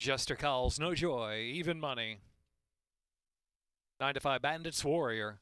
Jester calls, no joy, even money. 9 to 5 Bandits Warrior.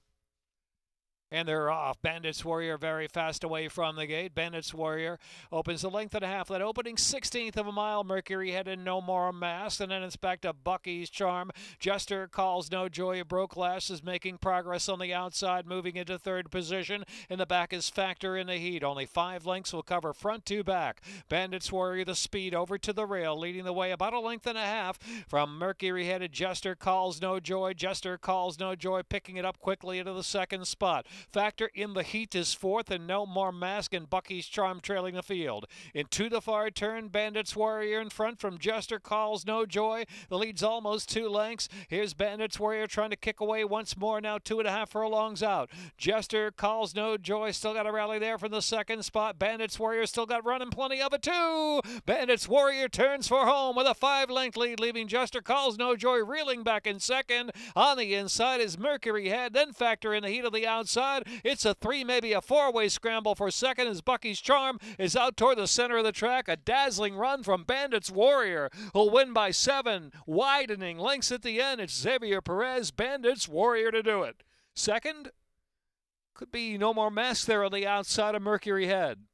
And they're off. Bandits Warrior very fast away from the gate. Bandits Warrior opens the length and a half. That opening 16th of a mile. Mercury headed no more mass. And then it's back to Bucky's Charm. Jester calls no joy. Broke Lash is making progress on the outside, moving into third position. In the back is Factor in the heat. Only five lengths will cover front to back. Bandits Warrior the speed over to the rail, leading the way about a length and a half from Mercury headed Jester calls no joy. Jester calls no joy, picking it up quickly into the second spot. Factor in the heat is fourth, and no more mask, and Bucky's Charm trailing the field. Into the far turn, Bandits Warrior in front from Jester calls no joy. The lead's almost two lengths. Here's Bandits Warrior trying to kick away once more. Now two and a half furlongs out. Jester calls no joy. Still got a rally there from the second spot. Bandits Warrior still got running plenty of it too. Bandits Warrior turns for home with a five length lead, leaving Jester calls no joy reeling back in second. On the inside is Mercury Head, then Factor in the heat of the outside. It's a three, maybe a four way scramble for second as Bucky's Charm is out toward the center of the track. A dazzling run from Bandits Warrior, who'll win by seven, widening lengths at the end. It's Xavier Perez, Bandits Warrior to do it. Second, could be no more mess there on the outside of Mercury Head.